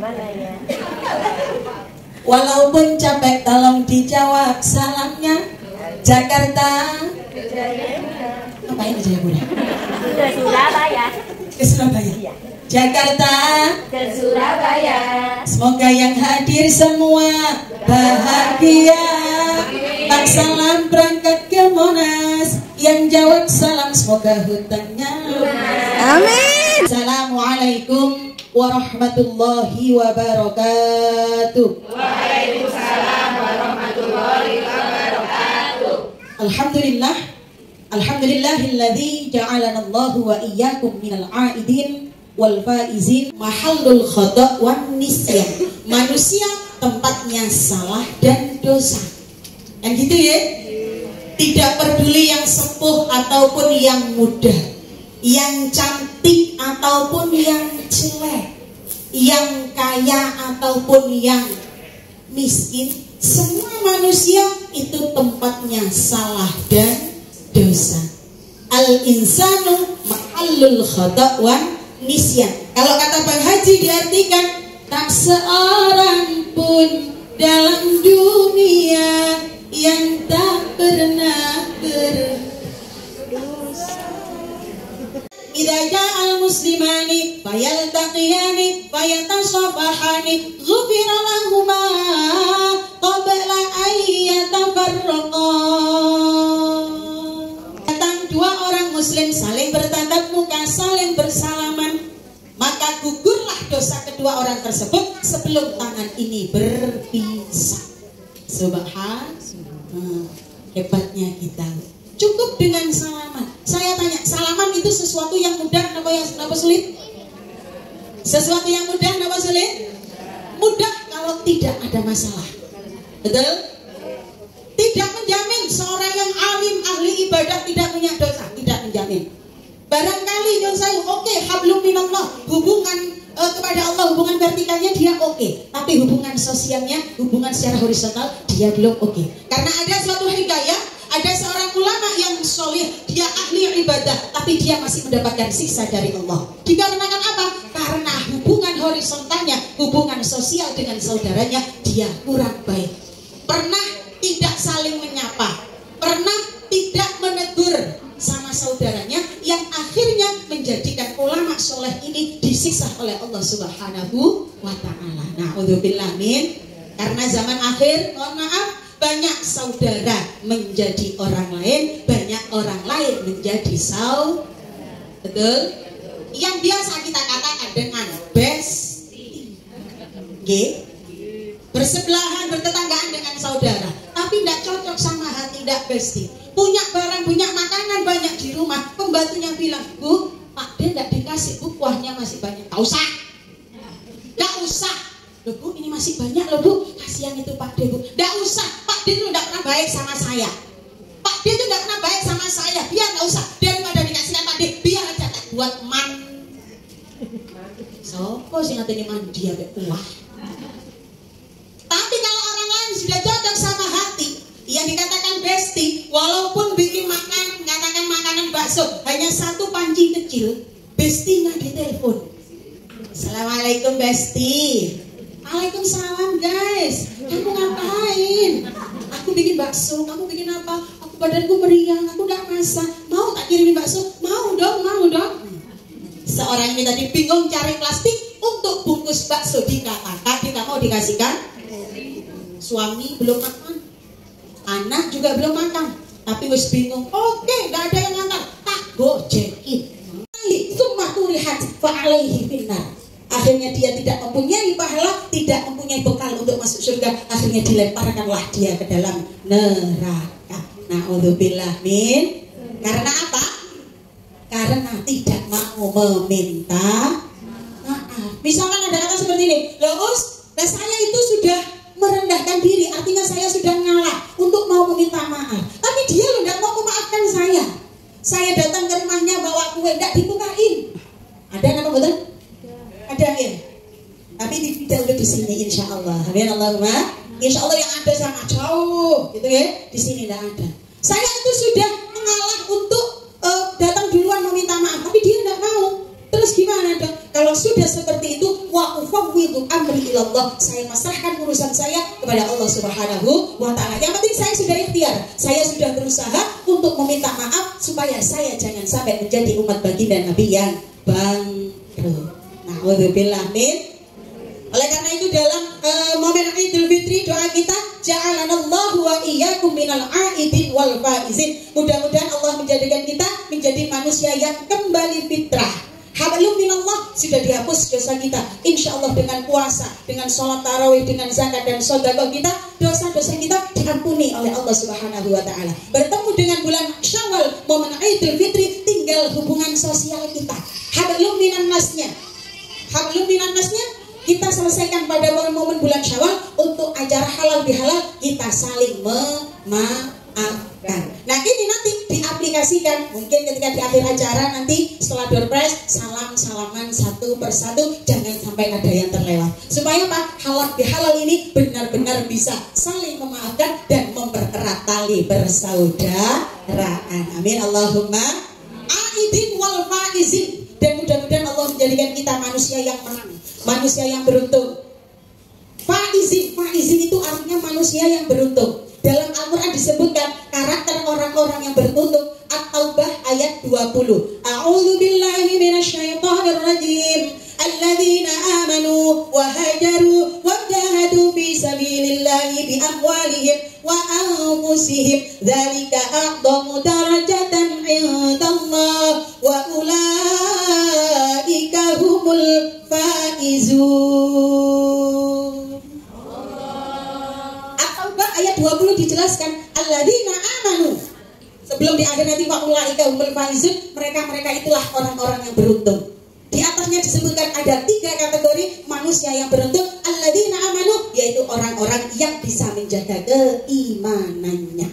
Mana ya? Walaupun capek tolong dijawab salamnya. Jakarta. Ngapain ke Jayapura? Ke Surabaya. Ke Surabaya. Iya. Jakarta. Ke Surabaya. Semoga yang hadir semua bahagia. Tak salam berangkat ke Monas. Yang jawab salam semoga hutangnya lunas. Amin. Assalamualaikum warahmatullahi wabarakatuh. Alhamdulillah Alhamdulillahilladzi ja'alana Allah wa iyyakum minal aidin wal faizin mahallul khata' wan nisyan. Manusia tempatnya salah dan dosa. Kan gitu ya? Tidak peduli yang sepuh ataupun yang muda, yang cantik ataupun yang jelek, yang kaya ataupun yang miskin, semua manusia itu tempatnya salah dan dosa. Al insanu mahallul khata' wan nisyan. Kalau kata Bang Haji diartikan tak seorang pun dalam dunia yang tak pernah berdosa. إذا جاء المسلمان فيلتقيان فيتصافحان غفر لهما قبل أن يتفرقا Datang dua orang muslim saling bertatap muka, saling bersalaman Maka gugurlah dosa kedua orang tersebut sebelum tangan ini berpisah Subhan Hmm, Hebatnya kita Cukup dengan salaman Saya tanya, salaman itu sesuatu yang mudah apa yang apa sulit? Sesuatu yang mudah apa sulit? Mudah kalau tidak ada masalah Betul? Tidak menjamin seorang yang alim ahli ibadah tidak punya dosa, tidak menjamin. Barangkali yang saya oke okay, hablum minallah hubungan eh, kepada Allah hubungan vertikalnya dia oke, okay. tapi hubungan sosialnya hubungan secara horizontal dia belum oke. Okay. Karena ada suatu hikayah ahli ibadah, tapi dia masih mendapatkan siksa dari Allah. Dikarenakan apa? Karena hubungan horizontalnya, hubungan sosial dengan saudaranya, dia kurang baik. Pernah tidak saling menyapa, pernah tidak menegur sama saudaranya yang akhirnya menjadikan ulama soleh ini disiksa oleh Allah Subhanahu wa taala. Nah, min karena zaman akhir, mohon maaf, banyak saudara menjadi orang lain, banyak orang lain menjadi saudara. Betul? Yang biasa kita katakan dengan besti. Nggih? bersebelahan bertetanggaan dengan saudara tapi tidak cocok sama hati tidak besti punya barang punya makanan banyak di rumah pembantunya bilang bu pak dia tidak dikasih bu kuahnya masih banyak tak usah tidak usah loh bu ini masih banyak loh bu kasihan itu pak de bu tidak usah de itu tidak pernah baik sama saya pak de itu tidak pernah baik sama saya biar tidak usah daripada dikasihkan pak de biar aja tak buat man Sopo sih ngatanya mandi ya kuah tapi kalau orang lain sudah cocok sama hati, yang dikatakan besti, walaupun bikin makan, katakan makanan bakso, hanya satu panci kecil, bestinya ditelepon. Assalamualaikum besti. Waalaikumsalam guys. Kamu ngapain? Bikin bakso, kamu bikin apa? Aku badanku meriang, aku udah masak. Mau tak kirimin bakso? Mau dong, mau dong. Seorang ini tadi bingung cari plastik untuk bungkus bakso dikatakan tidak mau dikasihkan suami belum makan anak juga belum makan tapi wis bingung oke gak ada yang ngantar tak gojekin summa tulihat fa'alaihi akhirnya dia tidak mempunyai pahala tidak mempunyai bekal untuk masuk surga. Akhirnya dilemparkanlah dia ke dalam neraka. Na'udzubillah min. Karena apa? Karena tidak mau meminta maaf. Misalkan ada kata seperti ini loh nah saya itu sudah merendahkan diri artinya saya sudah ngalah untuk mau meminta maaf. Tapi dia loh tidak mau memaafkan saya. Saya datang ke rumahnya bawa kue tidak dibukain. Ada betul ada ya tapi tidak udah di sini insya Allah amin Allahumma. Insya Allah yang ada sama jauh gitu ya. Di sini tidak ada. Saya itu sudah mengalah untuk uh, datang duluan meminta maaf tapi dia tidak mau. Terus gimana dong kalau sudah seperti itu wa ufawwidu amri ilallah saya pasrahkan urusan saya kepada Allah Subhanahu wa taala. Yang penting saya sudah ikhtiar. Saya sudah berusaha untuk meminta maaf supaya saya jangan sampai menjadi umat baginda Nabi yang bangkrut. Nah min. Oleh karena itu dalam uh, momen Idul Fitri doa kita ja'alanallahu wa iyyakum minal aidin wal faizin. Mudah-mudahan Allah menjadikan kita menjadi manusia yang kembali fitrah. Hablum minallah sudah dihapus dosa kita. Insya Allah dengan puasa, dengan sholat tarawih, dengan zakat dan sodako kita, dosa-dosa kita diampuni oleh Allah Subhanahu Wa Taala. Bertemu dengan bulan Syawal, momen Idul Fitri, tinggal hubungan sosial kita. Hablum minan nasnya. Hablum minan nasnya kita selesaikan pada momen-momen bulan Syawal untuk acara halal bihalal kita saling memaafkan. Nah ini nanti diaplikasikan. Mungkin ketika di akhir acara nanti setelah doorpress salam salaman satu persatu jangan sampai ada yang terlewat. Supaya apa? Halal bihalal ini benar-benar bisa saling memaafkan dan mempererat tali bersaudaraan. Amin. Allahumma aidin wal faizin. Dan manusia yang menang manusia yang beruntung. Faizin, faizin itu artinya manusia yang beruntung. Dalam Al-Quran disebutkan karakter orang-orang yang beruntung At-Taubah ayat 20 A'udhu billahi minasyaitonir rajim Alladzina amanu wa hajaru wa jahadu fi sabilillahi bi amwalihim wa anfusihim Dzalika a'zamu darajatan 'indallah wa humul faizun. At-Taubah ayat 20 dijelaskan alladzina amanu. Sebelum di akhir nanti ulaika humul faizun, mereka-mereka itulah orang-orang yang beruntung. Di atasnya disebutkan ada tiga kategori manusia yang beruntung alladzina amanu yaitu orang-orang yang bisa menjaga keimanannya.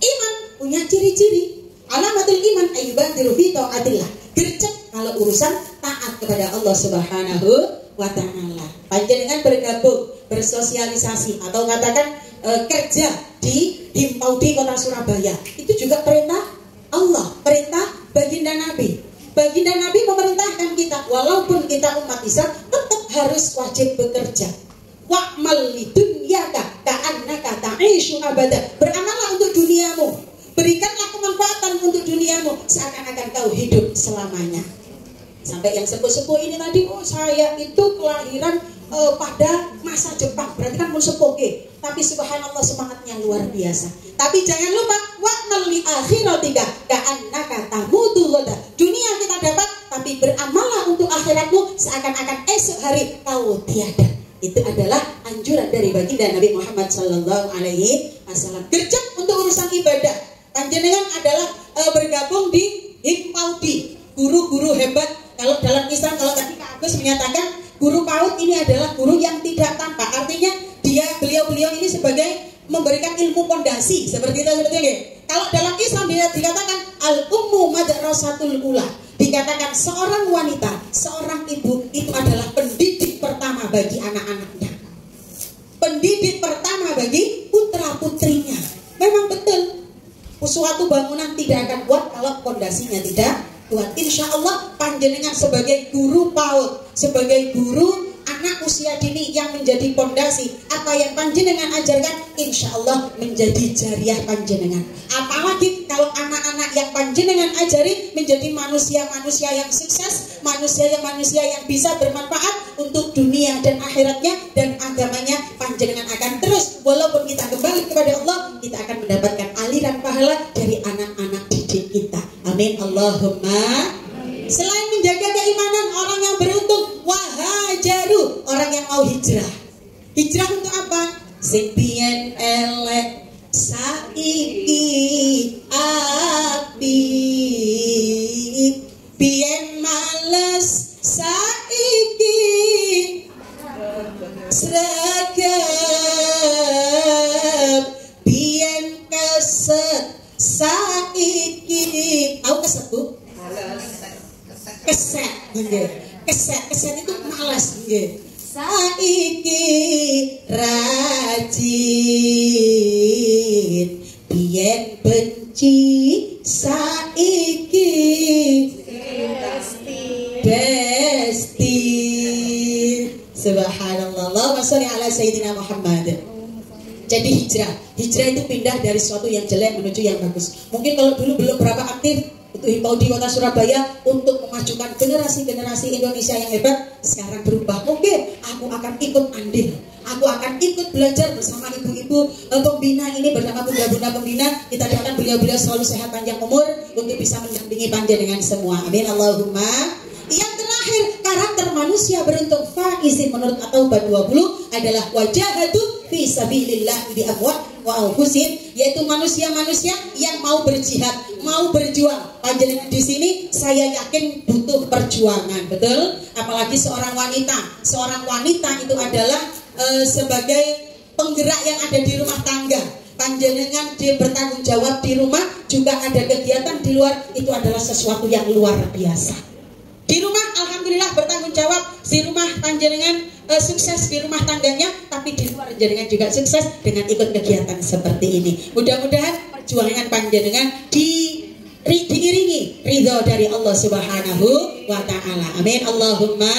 Iman punya ciri-ciri. Alamatul iman ayyubadiru fi taatillah. Gercep kalau urusan taat kepada Allah Subhanahu wa taala. Panjenengan bergabung, bersosialisasi atau katakan e, kerja di Himpaudi Kota Surabaya. Itu juga perintah Allah, perintah baginda Nabi. Baginda Nabi memerintahkan kita walaupun kita umat Islam tetap harus wajib bekerja. Wa'mal lidunyaka ka'annaka ta'ishu abada. Beramallah untuk duniamu. Berikanlah kemanfaatan untuk duniamu seakan-akan kau hidup selamanya. Sampai yang sepuh-sepuh ini tadi, oh saya itu kelahiran uh, pada masa Jepang, berarti kan musupoke. Tapi subhanallah semangatnya luar biasa. Tapi jangan lupa, wa li akhiratika ka'annaka tamutu ghada. Dunia kita dapat, tapi beramallah untuk akhiratmu seakan-akan esok hari kau tiada. Itu adalah anjuran dari baginda Nabi Muhammad Sallallahu Alaihi Wasallam. Gercep untuk urusan ibadah. Panjenengan adalah uh, bergabung di Himpaudi, guru-guru hebat kalau dalam Islam kalau tadi Kak Agus menyatakan guru PAUD ini adalah guru yang tidak tampak. Artinya dia beliau-beliau ini sebagai memberikan ilmu pondasi seperti itu seperti ini. Kalau dalam Islam dia dikatakan al ummu madrasatul ula. Dikatakan seorang wanita, seorang ibu itu adalah pendidik pertama bagi anak-anaknya. Pendidik pertama bagi putra putrinya. Memang betul. Suatu bangunan tidak akan kuat kalau pondasinya tidak kuat. Insya Allah panjenengan sebagai guru PAUD, sebagai guru anak usia dini yang menjadi pondasi apa yang panjenengan ajarkan insya Allah menjadi jariah panjenengan apalagi anak-anak yang panjenengan ajari menjadi manusia-manusia yang sukses manusia yang manusia yang bisa bermanfaat untuk dunia dan akhiratnya dan agamanya panjenengan akan terus walaupun kita kembali kepada Allah kita akan mendapatkan aliran pahala dari anak-anak didik kita amin Allahumma Selain menjaga keimanan orang yang beruntung wahajaru orang yang mau hijrah. Hijrah untuk apa? Sing elek saiki tahu kesetu keset nggih. Keset keset itu malas nggih. Saiki rajin. Biyen benci saiki besti subhanallah. Allahumma sholli ala sayyidina Muhammad jadi hijrah. Hijrah itu pindah dari sesuatu yang jelek menuju yang bagus. Mungkin kalau dulu belum berapa aktif untuk himbau di kota Surabaya untuk memajukan generasi-generasi Indonesia yang hebat sekarang berubah. Oke aku akan ikut andil. Aku akan ikut belajar bersama ibu-ibu. Eh, pembina ini bernama Bunda Bunda Pembina. Kita doakan beliau-beliau selalu sehat panjang umur untuk bisa mendampingi dengan semua. Amin. Allahumma karakter manusia beruntung faizin menurut atau 20 adalah wajahatu fi sabilillah di amwat wa anfusin yaitu manusia-manusia yang mau berjihad, mau berjuang. Panjenengan di sini saya yakin butuh perjuangan, betul? Apalagi seorang wanita. Seorang wanita itu adalah e, sebagai penggerak yang ada di rumah tangga. Panjenengan dia bertanggung jawab di rumah juga ada kegiatan di luar itu adalah sesuatu yang luar biasa. Di rumah alhamdulillah bertanggung jawab, di rumah panjenengan e, sukses di rumah tangganya, tapi di luar panjenengan juga sukses dengan ikut kegiatan seperti ini. Mudah-mudahan perjuangan panjenengan di diiringi ridho dari Allah Subhanahu wa taala. Amin. Allahumma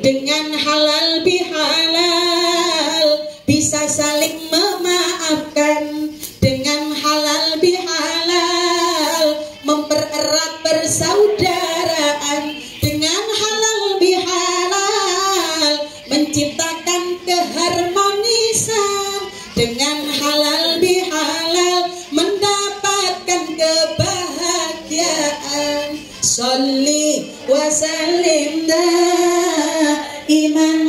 dengan halal bihalal دائما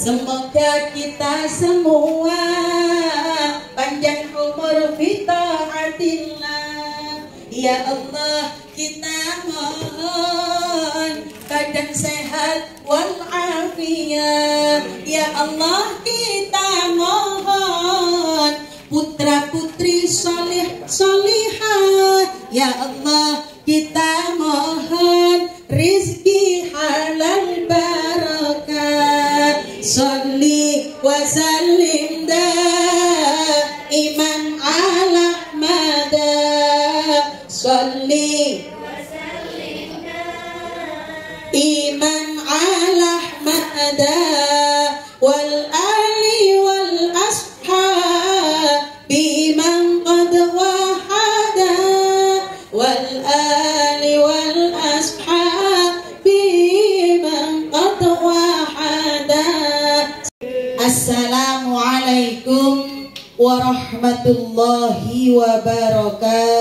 Semoga kita semua panjang umur bitaatillah Ya Allah kita mohon badan sehat walafiat. Ya Allah kita mohon putra putri solih solihah Ya Allah kita mohon rizki halal barakah Salli wa warahmatullahi wabarakatuh